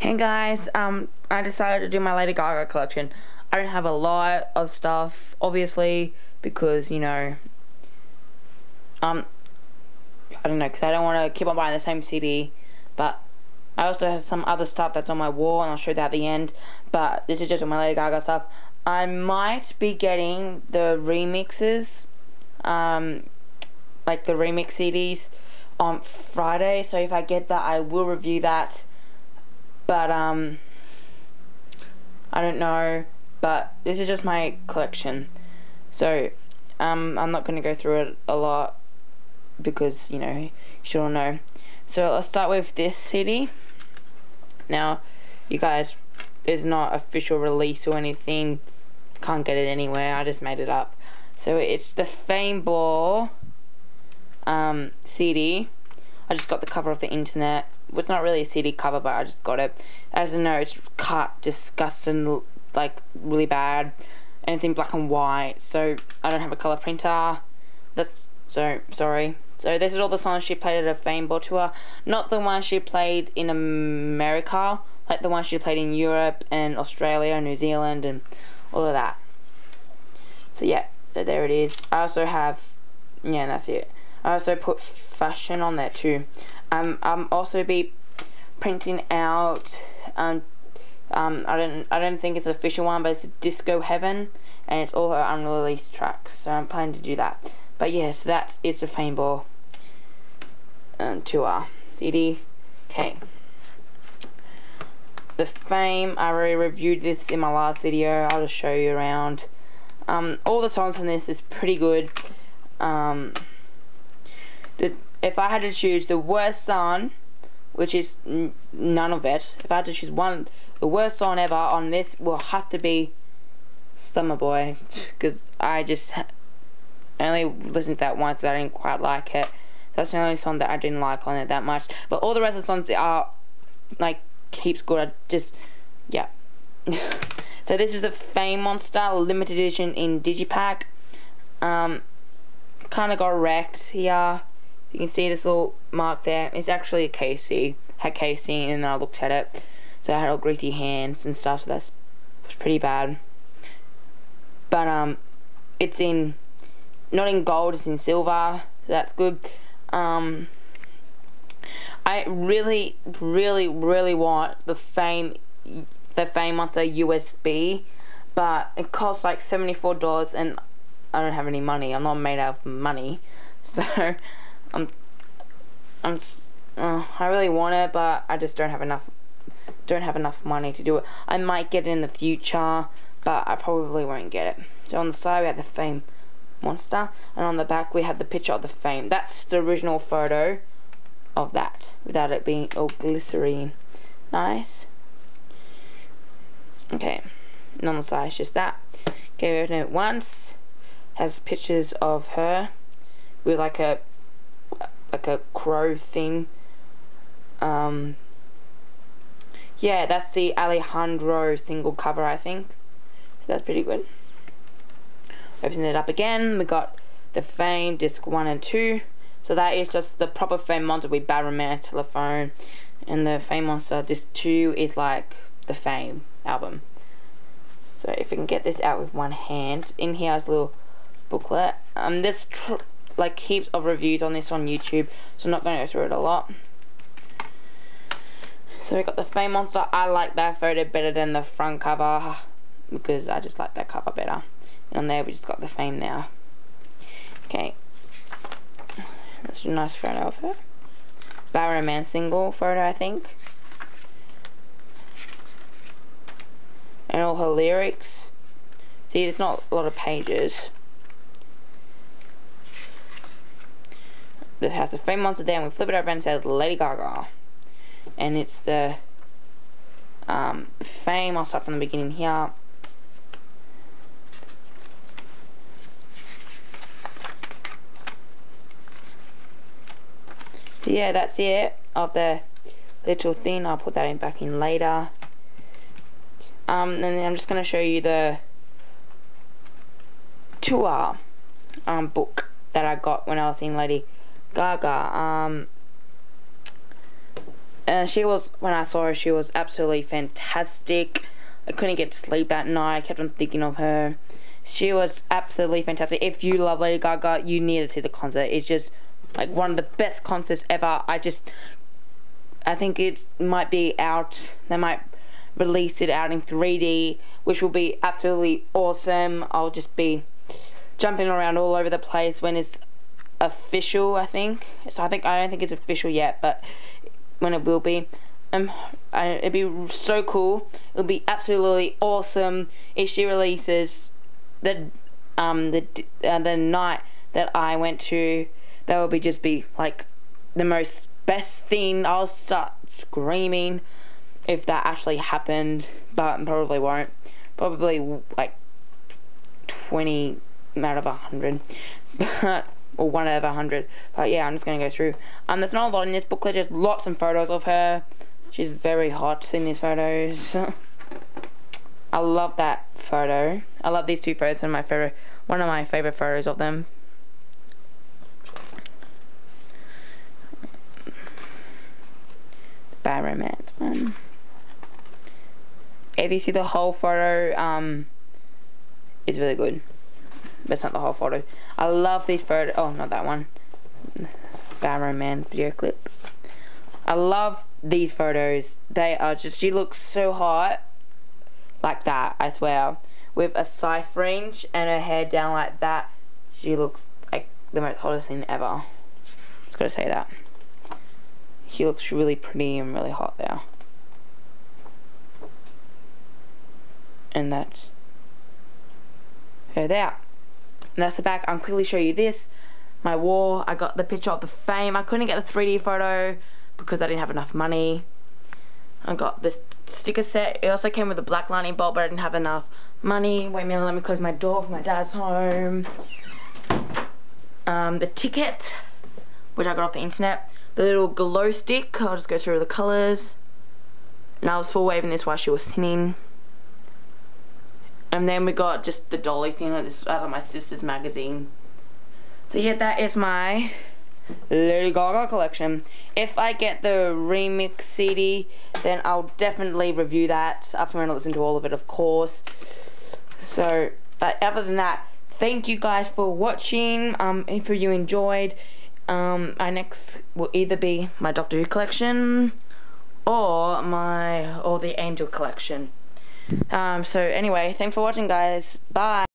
Hey guys, um, I decided to do my Lady Gaga collection. I don't have a lot of stuff, obviously, because, you know, um, I don't know, because I don't want to keep on buying the same CD, but I also have some other stuff that's on my wall, and I'll show that at the end, but this is just my Lady Gaga stuff. I might be getting the remixes, um, like the remix CDs on Friday, so if I get that, I will review that but um I don't know. But this is just my collection. So um I'm not going to go through it a lot because you know you should all know. So let's start with this CD now you guys it's not official release or anything. Can't get it anywhere. I just made it up. So it's the Fame Ball um, CD I just got the cover of the internet it's not really a CD cover, but I just got it. As you know, it's cut disgusting, like really bad, and it's in black and white. So I don't have a color printer. That's so sorry. So this is all the songs she played at a Fame Ball tour, not the ones she played in America, like the ones she played in Europe and Australia, New Zealand, and all of that. So yeah, there it is. I also have, yeah, that's it. I also put fashion on there too. Um, I'm also be printing out. Um, um, I don't I don't think it's an official one, but it's Disco Heaven, and it's all her unreleased tracks. So I'm planning to do that. But yes, yeah, so that is the Fame Ball um, tour. Okay. The Fame. I already reviewed this in my last video. I'll just show you around. Um, all the songs on this is pretty good. Um, if I had to choose the worst song, which is none of it, if I had to choose one, the worst song ever on this will have to be Summer Boy, because I just only listened to that once, I didn't quite like it. That's the only song that I didn't like on it that much. But all the rest of the songs are like keeps good. I just yeah. so this is the Fame Monster limited edition in Digipack. Um, kind of got wrecked here. You can see this little mark there. It's actually a KC. Had KC and I looked at it. So I had all greasy hands and stuff, so that's was pretty bad. But um it's in not in gold, it's in silver, so that's good. Um I really, really, really want the Fame the Fame Monster USB, but it costs like $74 and I don't have any money. I'm not made out of money. So I'm, I'm, uh, I really want it, but I just don't have enough, don't have enough money to do it. I might get it in the future, but I probably won't get it. So on the side we have the Fame monster, and on the back we have the picture of the Fame. That's the original photo of that, without it being all glycerine. Nice. Okay, and on the side it's just that. Okay, open it once. Has pictures of her with like a like a crow thing. Um, yeah, that's the Alejandro single cover, I think. So that's pretty good. Open it up again. We got the Fame disc 1 and 2. So that is just the proper Fame monster with Bad Romance telephone. And the Fame monster disc 2 is like the Fame album. So if we can get this out with one hand. In here is a little booklet. Um, this like heaps of reviews on this on YouTube, so I'm not going to go through it a lot. So we got the Fame Monster. I like that photo better than the front cover because I just like that cover better. And on there we just got the Fame now. Okay. That's a nice photo of her. Bad Romance single photo, I think. And all her lyrics. See, there's not a lot of pages. That has the Fame Monster there, and we flip it over and it says Lady Gaga. And it's the um, Fame, I'll start from the beginning here. So yeah, that's it of the little thing. I'll put that in back in later. Um, and then I'm just going to show you the tour um, book that I got when I was in Lady Gaga. Um, uh, she was when I saw her, she was absolutely fantastic. I couldn't get to sleep that night. I kept on thinking of her. She was absolutely fantastic. If you love Lady Gaga, you need to see the concert. It's just like one of the best concerts ever. I just, I think it might be out. They might release it out in 3D, which will be absolutely awesome. I'll just be jumping around all over the place when it's official. I think. So I think I don't think it's official yet, but when it will be. Um, I, it'd be so cool. It'll be absolutely awesome if she releases the um the uh, the night that I went to. That would be just be like the most best thing. I'll start screaming if that actually happened, but probably won't. Probably like twenty out of a hundred, but or one out of a hundred. But yeah, I'm just gonna go through. Um, there's not a lot in this booklet. Just lots of photos of her. She's very hot in these photos. I love that photo. I love these two photos. One of my favorite, one of my favorite photos of them. Bad romance. If you see the whole photo, um, it's really good. It's not the whole photo. I love these photos. Oh, not that one. Bad romance video clip. I love these photos. They are just, she looks so hot. Like that, I swear. With a side fringe and her hair down like that. She looks like the most hottest thing ever. Just gotta say that. She looks really pretty and really hot there. And that's her there. And that's the back. I'll quickly show you this. My wall, I got the picture of the fame. I couldn't get the 3D photo because I didn't have enough money. I got this sticker set. It also came with a black lining bulb, but I didn't have enough money. Wait a minute, let me close my door for my dad's home. Um, the ticket, which I got off the internet. The little glow stick, I'll just go through the colours. And I was full waving this while she was singing. And then we got just the dolly thing out of my sister's magazine. So yeah, that is my Lady Gaga collection. If I get the remix CD, then I'll definitely review that after I listen to all of it, of course. So, but other than that, thank you guys for watching. Um, if you enjoyed, um, my next will either be my Doctor Who collection or my or the Angel collection. Um, so anyway, thanks for watching, guys. Bye.